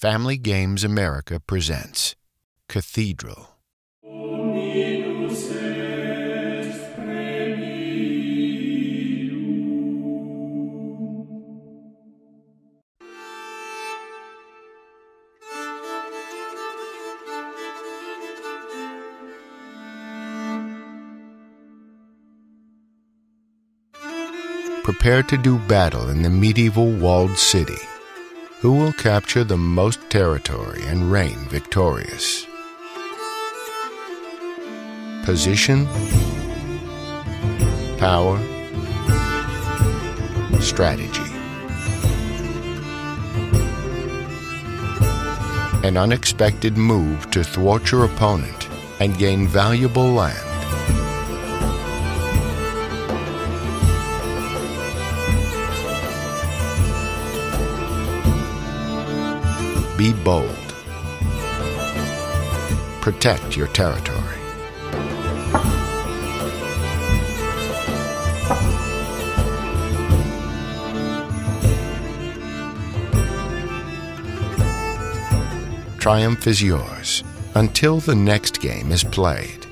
Family Games America presents Cathedral. Prepare to do battle in the medieval walled city. Who will capture the most territory and reign victorious? Position, power, strategy. An unexpected move to thwart your opponent and gain valuable land. Be bold. Protect your territory. Triumph is yours until the next game is played.